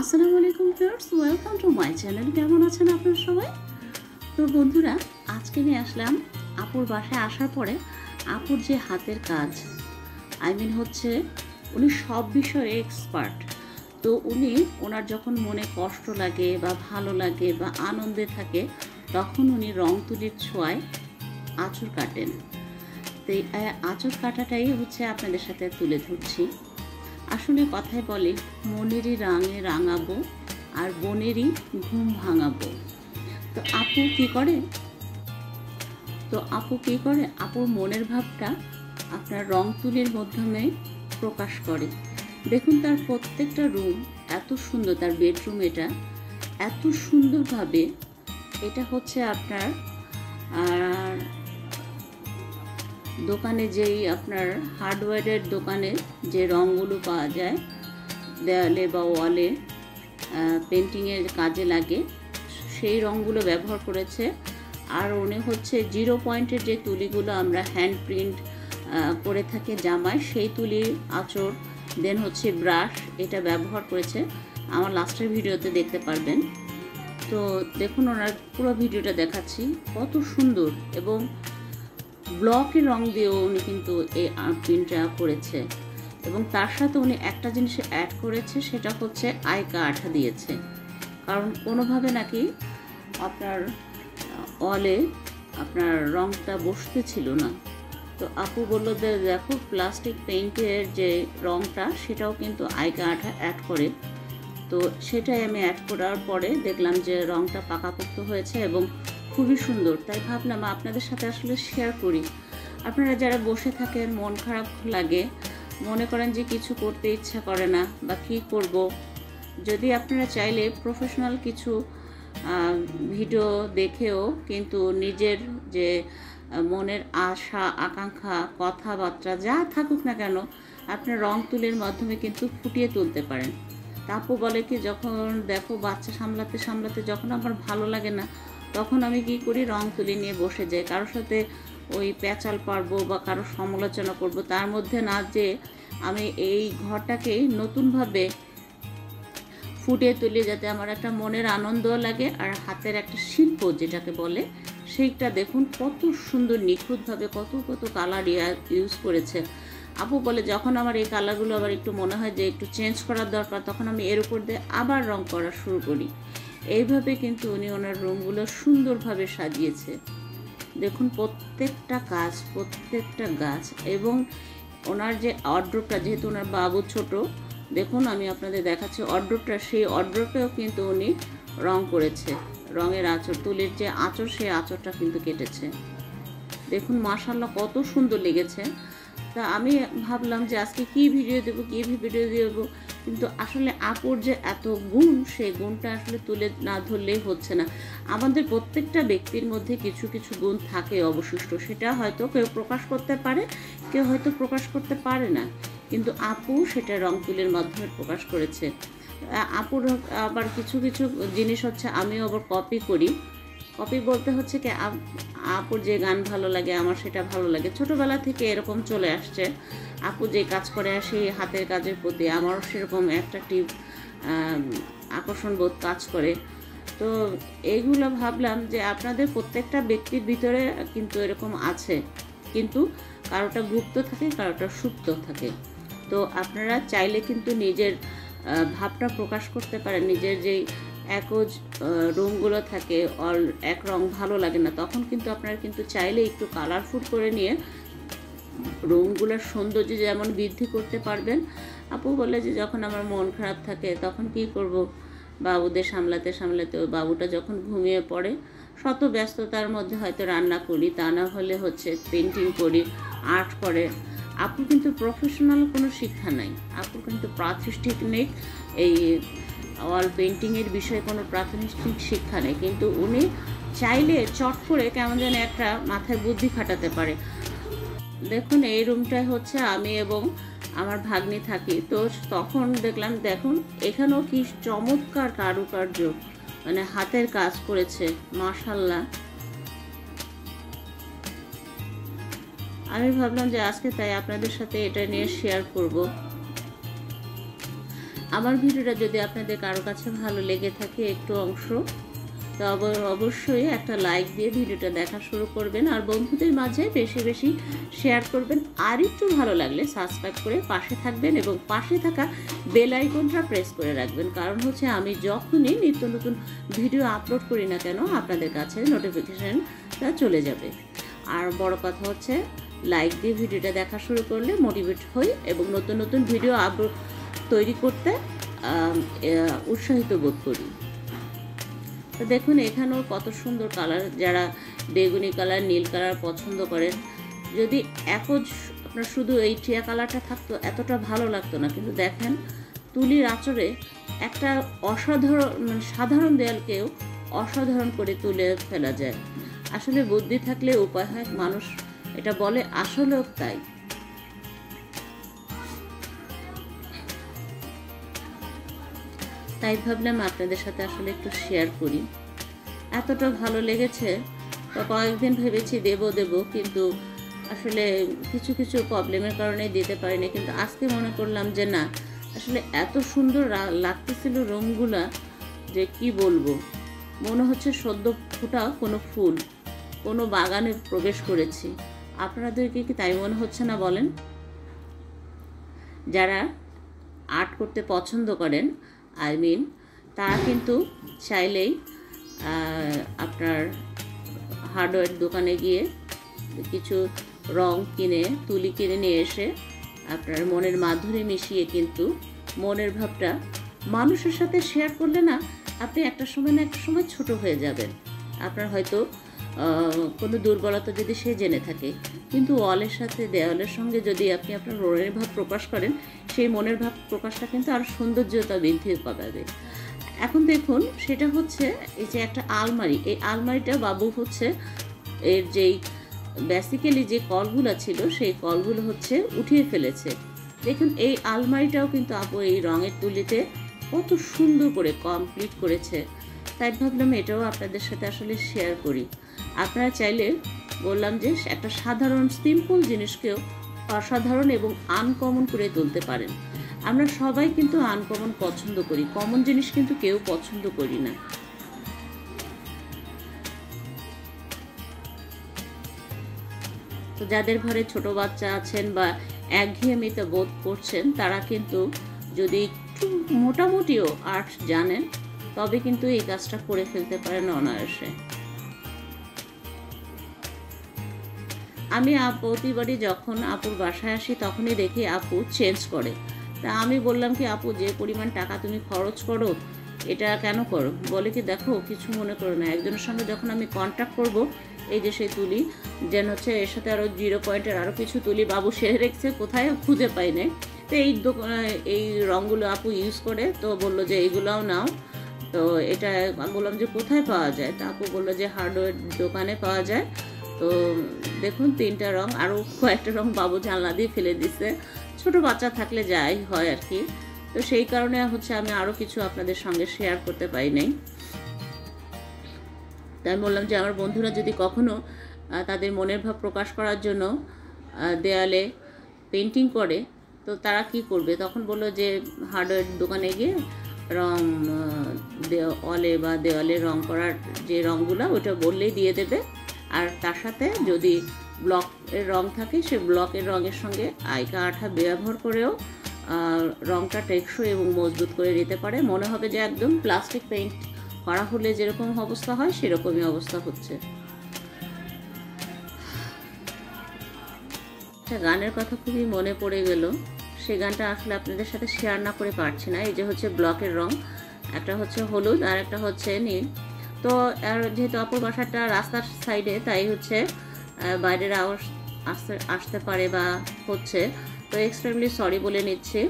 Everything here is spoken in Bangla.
আসসালামু আলাইকুম friends welcome to my channel কেমন আছেন আপনার সবাই? তো বন্ধুরা, আজকে নিয়ে আসলাম আপুর বাসায় আসার পরে আপুর যে হাতের কাজ আই মিন হচ্ছে উনি সব বিষয়ে এক্সপার্ট তো উনি, ওনার যখন মনে কষ্ট লাগে বা ভালো লাগে বা আনন্দে থাকে, তখন উনি রং তুলির ছোঁয়ায় আঁচড় কাটেন। তো আঁচড় কাটাটাই হচ্ছে আপনাদের সাথে তুলে ধরছি। আসলে কথায় বলে, মনেরই রাঙে রাঙাবো আর বনেরই ঘুম ভাঙাবো। তো আপু কি করে? তো আপু কি করে? আপুর মনের ভাবটা আপনার রং তুলির মাধ্যমে প্রকাশ করে। দেখুন তার প্রত্যেকটা রুম এত সুন্দর, তার বেডরুম এটা এত সুন্দরভাবে, এটা হচ্ছে আপনার, আর দোকানে যেই আপনার হার্ডওয়্যারের দোকানে যে রঙগুলো পাওয়া যায়, দেয়ালে বা ওয়ালে পেন্টিংয়ের কাজে লাগে, সেই রঙগুলো ব্যবহার করেছে। আর উনি হচ্ছে জিরো পয়েন্টের যে তুলিগুলো আমরা হ্যান্ড প্রিন্ট করে থাকে জামায়, সেই তুলি আঁচড়, দেন হচ্ছে ব্রাশ, এটা ব্যবহার করেছে। আমার লাস্টের ভিডিওতে দেখতে পারবেন। তো দেখুন ওনার পুরো ভিডিওটা দেখাচ্ছি, কত সুন্দর এবং ব্লকের রং দিয়েও উনি কিন্তু এই প্রিন্টটা করেছে। এবং তার সাথে উনি একটা জিনিস অ্যাড করেছে, সেটা হচ্ছে আয়কা আঠা দিয়েছে। কারণ কোনোভাবে নাকি আপনার অলে আপনার রংটা বসতে ছিল না। তো আপু বলল যে দেখো প্লাস্টিক পেইন্টের যে রংটা, সেটাও কিন্তু আয়কা আঠা অ্যাড করে। তো সেটাই আমি অ্যাড করার পরে দেখলাম যে রংটা পাকাপোক্ত হয়েছে এবং খুবই সুন্দর। তাই ভাবলাম আপনাদের সাথে আসলে শেয়ার করি। আপনারা যারা বসে থাকেন, মন খারাপ লাগে, মনে করেন যে কিছু করতে ইচ্ছা করে না বা কী করব, যদি আপনারা চাইলে প্রফেশনাল কিছু ভিডিও দেখেও কিন্তু নিজের যে মনের আশা, আকাঙ্ক্ষা, কথাবার্তা যা থাকুক না কেন, আপনার রং তুলির মাধ্যমে কিন্তু ফুটিয়ে তুলতে পারেন। তাপু বলে কি যখন দেখো বাচ্চা সামলাতে সামলাতে যখন আমার ভালো লাগে না তখন আমি কি করি? রং তুলি নিয়ে বসে যাই। কারোর সাথে ওই প্যাচাল পারব বা কারোর সমালোচনা করব, তার মধ্যে না যে আমি এই ঘরটাকে নতুনভাবে ফুটিয়ে তুলি যাতে আমার একটা মনের আনন্দও লাগে আর হাতের একটা শিল্প যেটাকে বলে, সেইটা দেখুন কত সুন্দর, নিখুঁতভাবে কত কত কালার ইউজ করেছে। আপু বলে, যখন আমার এই কালারগুলো আবার একটু মনে হয় যে একটু চেঞ্জ করার দরকার, তখন আমি এর উপর দিয়ে আবার রং করা শুরু করি। এইভাবে কিন্তু উনি ওনার রুমগুলো সুন্দরভাবে সাজিয়েছে। দেখুন, প্রত্যেকটা কাজ, প্রত্যেকটা গাছ এবং ওনার যে অর্ড্রপটা যেহেতু ওনার বাবু ছোট, দেখুন, আমি আপনাদের দেখাচ্ছি অর্ড্রপটা সেই অর্ড্রপেও কিন্তু উনি রং করেছে। রঙের আঁচড়, তুলির যে আঁচড়, সেই আঁচড়টা কিন্তু কেটেছে। দেখুন মাসাল্লাহ কত সুন্দর লেগেছে। তা আমি ভাবলাম যে আজকে কী ভিডিও দেবো, কী ভিডিও দেবো? কিন্তু আসলে আপুর যে এত গুণ, সেই গুণটা আসলে তুলে না ধরলেই হচ্ছে না। আমাদের প্রত্যেকটা ব্যক্তির মধ্যে কিছু কিছু গুণ থাকে অবশিষ্ট। সেটা হয়তো কেউ প্রকাশ করতে পারে, কেউ হয়তো প্রকাশ করতে পারে না। কিন্তু আপু সেটা রং তুলির মাধ্যমে প্রকাশ করেছে। আপুর আবার কিছু কিছু জিনিস হচ্ছে, আমিও আবার কপি করি। কপি বলতে হচ্ছে কি আপুর যে গান ভালো লাগে, আমার সেটা ভালো লাগে। ছোটোবেলা থেকে এরকম চলে আসছে। আপু যে কাজ করে, সেই হাতের কাজের প্রতি আমারও সেরকম অ্যাট্রাকটিভ আকর্ষণ বোধ কাজ করে। তো এইগুলো ভাবলাম যে আপনাদের প্রত্যেকটা ব্যক্তির ভিতরে কিন্তু এরকম আছে। কিন্তু কারোটা গুপ্ত থাকে, কারোটা সুপ্ত থাকে। তো আপনারা চাইলে কিন্তু নিজের ভাবটা প্রকাশ করতে পারেন। নিজের যেই একজ রুমগুলো থাকে, অল এক রং ভালো লাগে না, তখন কিন্তু আপনারা কিন্তু চাইলে একটু কালারফুল করে নিয়ে রুমগুলোর সৌন্দর্য যেমন বৃদ্ধি করতে পারবেন। আপু বলে যে যখন আমার মন খারাপ থাকে তখন কি করব? বাবুদের সামলাতে সামলাতে বাবুটা যখন ঘুমিয়ে পড়ে, শত ব্যস্ততার মধ্যে হয়তো রান্না করি, তা না হলে হচ্ছে পেন্টিং করি আর্ট করে। আপুর কিন্তু প্রফেশনাল কোনো শিক্ষা নাই। আপুর কিন্তু প্রাতিষ্ঠিক নেই এই ওয়াল পেন্টিংয়ের বিষয়ে কোনো প্রাথমিক শিক্ষা নেই, কিন্তু উনি চাইলে চট করে কেমন যেন একটা মাথায় বুদ্ধি খাটাতে পারে। দেখুন, এই রুমটায় হচ্ছে আমি এবং আমার ভাগ্নি থাকি। তো তখন দেখলাম, দেখুন, এখানেও কি চমৎকার কারুকার্য মানে হাতের কাজ করেছে মাশাল্লাহ আমি ভাবলাম যে আজকে তাই আপনাদের সাথে এটা নিয়ে শেয়ার করব। আমার ভিডিওটা যদি আপনাদের কারও কাছে ভালো লেগে থাকে একটু অংশ, তো অব- অবশ্যই একটা লাইক দিয়ে ভিডিওটা দেখা শুরু করবেন আর বন্ধুদের মাঝে বেশি বেশি শেয়ার করবেন। আর একটু ভালো লাগলে সাবস্ক্রাইব করে পাশে থাকবেন এবং পাশে থাকা বেল আইকনটা প্রেস করে রাখবেন। কারণ হচ্ছে আমি যখনই নিত্য নতুন ভিডিও আপলোড করি না কেন, আপনাদের কাছে নোটিফিকেশানটা চলে যাবে। আর বড় কথা হচ্ছে, লাইক দিয়ে ভিডিওটা দেখা শুরু করলে মোটিভেট হই এবং নতুন নতুন ভিডিও আপলোড তৈরি করতে উৎসাহিত বোধ করি। তো দেখুন, এখানেও কত সুন্দর কালার, যারা বেগুনি কালার, নীল কালার পছন্দ করেন। যদি একজ, আপনার শুধু এই টিয়া কালারটা থাকতো, এতটা ভালো লাগতো না। কিন্তু দেখেন, তুলির আচরে একটা অসাধারণ মানে সাধারণ দেয়ালকেও অসাধারণ করে তুলে ফেলা যায়। আসলে বুদ্ধি থাকলে উপায় হয়, মানুষ এটা বলে, আসলেও তাই। তাই ভাবলাম আপনাদের সাথে আসলে একটু শেয়ার করি। এতটা ভালো লেগেছে, তো কয়েকদিন ভেবেছি দেবো দেবো, কিন্তু আসলে কিছু কিছু প্রবলেমের কারণে দিতে পারিনি। কিন্তু আজকে মনে করলাম যে না, আসলে এত সুন্দর লাগতেছিল রঙগুলা যে কি বলব? মনে হচ্ছে সদ্য ফোটা কোনো ফুল, কোনো বাগানে প্রবেশ করেছি। আপনাদেরকে কি তাই মনে হচ্ছে না বলেন? যারা আর্ট করতে পছন্দ করেন আই মিন তারা কিন্তু চাইলেই আপনার হার্ডওয়্যার দোকানে গিয়ে কিছু রং কিনে, তুলি কিনে নিয়ে এসে আপনার মনের মাধুরী মিশিয়ে কিন্তু মনের ভাবটা মানুষের সাথে শেয়ার করলে না, আপনি একটা সময় না একটা সময় ছোট হয়ে যাবেন। আপনার হয়তো কোনো দুর্বলতা যদি সে জেনে থাকে, কিন্তু ওয়ালের সাথে দেওয়ালের সঙ্গে যদি আপনি আপনার মনের ভাব প্রকাশ করেন, সেই মনের ভাব প্রকাশটা কিন্তু আরও সৌন্দর্যতা বৃদ্ধি পাবে। এখন দেখুন, সেটা হচ্ছে এই যে একটা আলমারি, এই আলমারিটা বাবু হচ্ছে এর যেই বেসিক্যালি যে কলগুলো ছিল, সেই কলগুলো হচ্ছে উঠিয়ে ফেলেছে। দেখুন, এই আলমারিটাও কিন্তু আপু এই রঙের তুলিতে কত সুন্দর করে কমপ্লিট করেছে। তাই ভাবলাম এটাও আপনাদের সাথে আসলে শেয়ার করি। আপনারা চাইলে বললাম যে একটা সাধারণ সিম্পল জিনিসকেও অসাধারণ এবং আনকমন করে তুলতে পারেন। আমরা সবাই কিন্তু আনকমন পছন্দ করি কমন জিনিস কিন্তু কেউ পছন্দ করি না। তো যাদের ঘরে ছোট বাচ্চা আছেন বা একঘেয়েমিতে বোধ করছেন, তারা কিন্তু যদি একটু মোটামুটিও আর্ট জানেন তবে কিন্তু এই কাজটা করে ফেলতে পারেন অনায়াসে। আমি প্রতিবারই যখন আপুর বাসায় আসি, তখনই দেখি আপু চেঞ্জ করে। তা আমি বললাম কি, আপু, যে পরিমাণ টাকা তুমি খরচ করো, এটা কেন করো? বলে কি, দেখো, কিছু মনে করো না। একজনের সঙ্গে যখন আমি কন্ট্যাক্ট করব, এই যে সেই তুলি, যেন হচ্ছে এর সাথে আরও জিরো পয়েন্টের আরও কিছু তুলি বাবু সেরে রেখেছে, কোথায় খুঁজে পাই নাই? তো এই দোকান, এই রঙগুলো আপু ইউজ করে, তো বলল যে, এইগুলোও নাও। তো এটা আমি বললাম যে কোথায় পাওয়া যায়? তা আপু বলল যে হার্ডওয়্যার দোকানে পাওয়া যায়। তো দেখুন তিনটা রং আরও কয়েকটা রং বাবু জানলা দিয়ে ফেলে দিছে। ছোট বাচ্চা থাকলে যাই হয় আর কি। তো সেই কারণে হচ্ছে আমি আরও কিছু আপনাদের সঙ্গে শেয়ার করতে পারি নাই। তাই বললাম যে আমার বন্ধুরা যদি কখনো আহ, তাদের মনের ভাব প্রকাশ করার জন্য দেয়ালে পেন্টিং করে তো তারা কি করবে? তখন বলল যে হার্ডওয়্যার দোকানে গিয়ে রং দেওয়ালে বা দেওয়ালে রং করার যে রঙগুলো ওটা বললেই দিয়ে দেবে। আর তার সাথে যদি ব্লকের রং থাকে, সে ব্লকের রঙের সঙ্গে আইকা আঠা ব্যবহার করেও রংটা টেকসই এবং মজবুত করে নিতে পারে। মনে হবে যে একদম প্লাস্টিক পেইন্ট করা হলে যেরকম অবস্থা হয়, সেরকমই অবস্থা হচ্ছে। গানের কথা খুবই মনে পড়ে গেল। সেই গানটা আসলে আপনাদের সাথে শেয়ার না করে পারছি না। এই যে হচ্ছে ব্লকের রং, একটা হচ্ছে হলুদ আর একটা হচ্ছে নীল। তো আর যেহেতু অপর বাসাটা রাস্তার সাইডে তাই হচ্ছে বাইরের আওয়াজ আসতে আসতে পারে বা হচ্ছে। তো এক্সট্রিমলি সরি বলে নিচ্ছি।